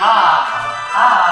啊啊